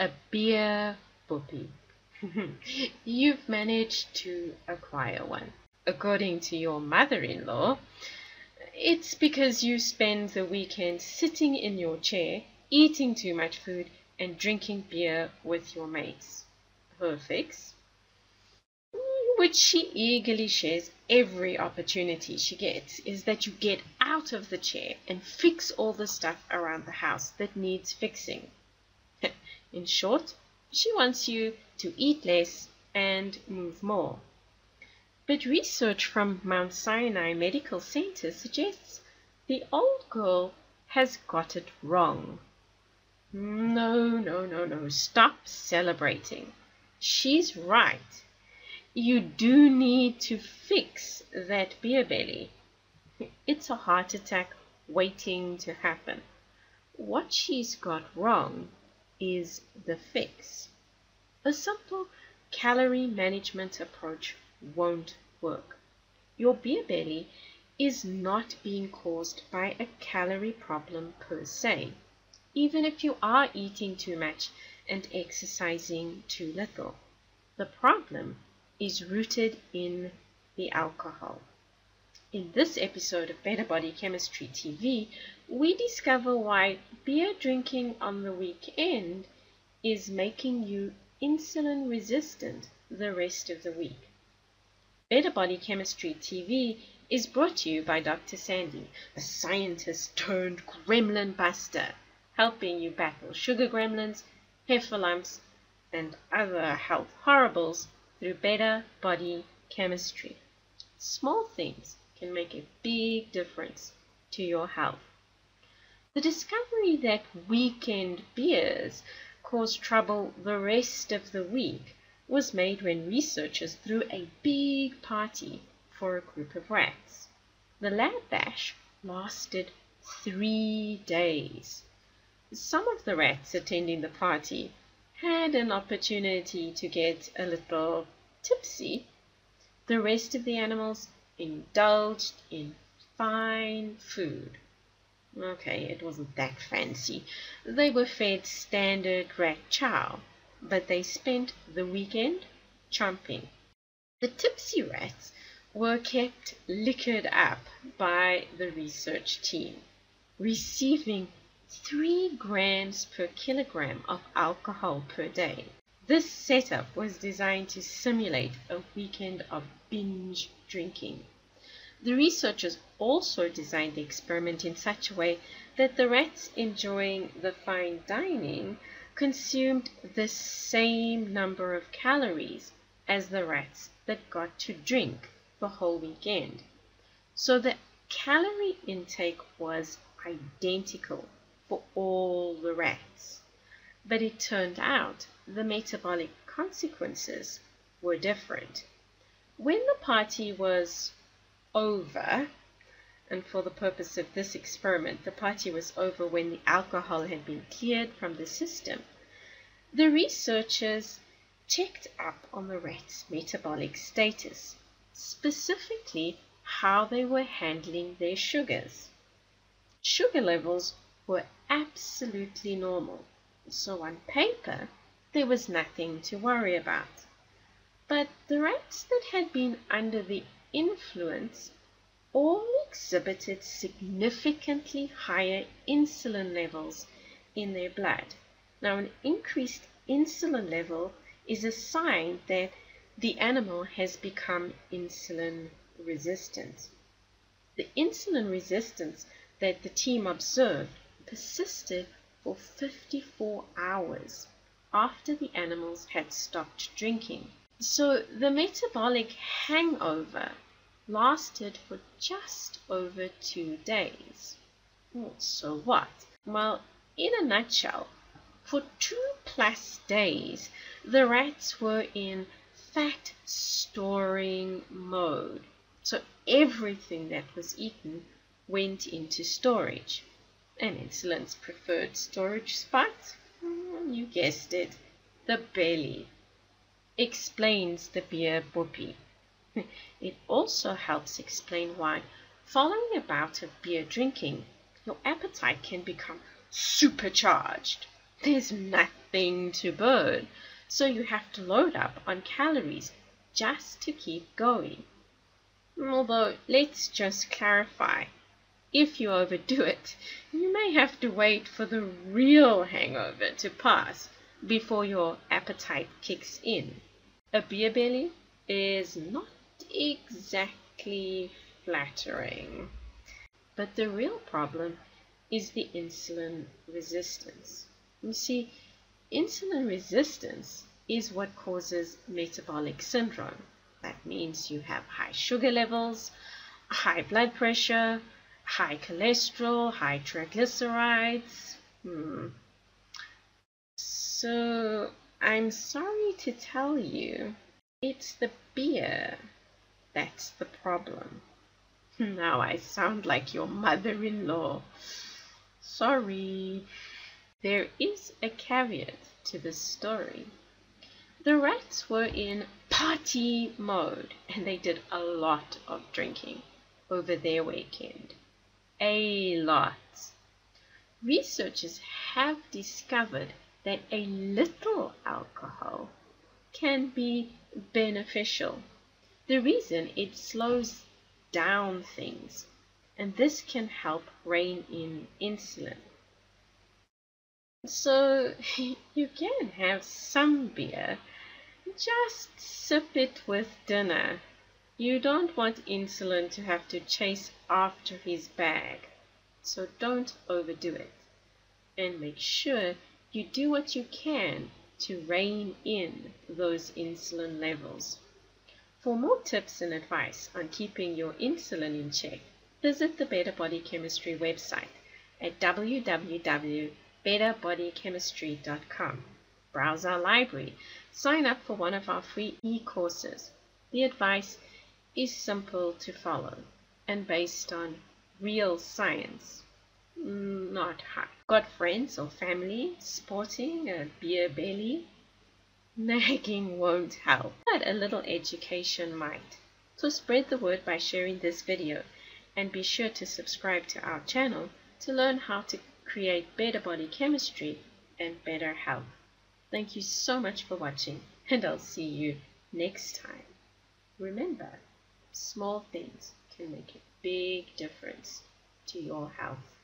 A beer boepie. You've managed to acquire one. According to your mother in law, it's because you spend the weekend sitting in your chair, eating too much food, and drinking beer with your mates. Her fix? Which she eagerly shares every opportunity she gets, is that you get out of the chair and fix all the stuff around the house that needs fixing. In short, she wants you to eat less and move more. But research from Mount Sinai Medical Center suggests the old girl has got it wrong. No, no, no, no. Stop celebrating. She's right. You do need to fix that beer belly. It's a heart attack waiting to happen. What she's got wrong is the fix. A simple calorie management approach won't work. Your beer belly is not being caused by a calorie problem per se, even if you are eating too much and exercising too little. The problem is rooted in the alcohol. In this episode of Better Body Chemistry TV, we discover why beer drinking on the weekend is making you insulin resistant the rest of the week. Better Body Chemistry TV is brought to you by Dr. Sandy, a scientist turned gremlin buster, helping you battle sugar gremlins, heifer lumps, and other health horribles through better body chemistry. Small things can make a big difference to your health. The discovery that weekend beers cause trouble the rest of the week was made when researchers threw a big party for a group of rats. The lab bash lasted three days. Some of the rats attending the party had an opportunity to get a little tipsy. The rest of the animals indulged in fine food. Okay, it wasn't that fancy. They were fed standard rat chow, but they spent the weekend chomping. The tipsy rats were kept liquored up by the research team, receiving 3 grams per kilogram of alcohol per day. This setup was designed to simulate a weekend of binge drinking. The researchers also designed the experiment in such a way that the rats enjoying the fine dining consumed the same number of calories as the rats that got to drink the whole weekend. So the calorie intake was identical for all the rats. But it turned out the metabolic consequences were different. When the party was over, and for the purpose of this experiment, the party was over when the alcohol had been cleared from the system, the researchers checked up on the rats' metabolic status, specifically how they were handling their sugars. Sugar levels were absolutely normal, so on paper there was nothing to worry about. But the rats that had been under the influence all exhibited significantly higher insulin levels in their blood. Now, an increased insulin level is a sign that the animal has become insulin resistant. The insulin resistance that the team observed persisted for 54 hours after the animals had stopped drinking. So the metabolic hangover lasted for just over two days. So what? Well, in a nutshell, for two plus days, the rats were in fat storing mode. So everything that was eaten went into storage. And insulin's preferred storage spot? Hmm, you guessed it, the belly. Explains the beer boepie. It also helps explain why, following a bout of beer drinking, your appetite can become supercharged. there's nothing to burn, so you have to load up on calories just to keep going. Although, let's just clarify. If you overdo it, you may have to wait for the real hangover to pass before your appetite kicks in. A beer belly is not exactly flattering. But the real problem is the insulin resistance. You see, insulin resistance is what causes metabolic syndrome. That means you have high sugar levels, high blood pressure, high cholesterol, high triglycerides. Hmm. So I'm sorry to tell you, it's the beer that's the problem. Now I sound like your mother-in-law. Sorry. There is a caveat to this story. The rats were in party mode and they did a lot of drinking over their weekend. A lot. Researchers have discovered that a little alcohol can be beneficial. The reason it slows down things, and this can help rein in insulin. So you can have some beer, just sip it with dinner. You don't want insulin to have to chase after his bag, so don't overdo it. And make sure you do what you can to rein in those insulin levels. For more tips and advice on keeping your insulin in check, visit the Better Body Chemistry website at www.betterbodychemistry.com. Browse our library. Sign up for one of our free e-courses. The advice is simple to follow and based on real science, not hype. Got friends or family sporting a beer belly? Nagging won't help, but a little education might. So spread the word by sharing this video and be sure to subscribe to our channel to learn how to create better body chemistry and better health. Thank you so much for watching and I'll see you next time. Remember, small things can make a big difference to your health.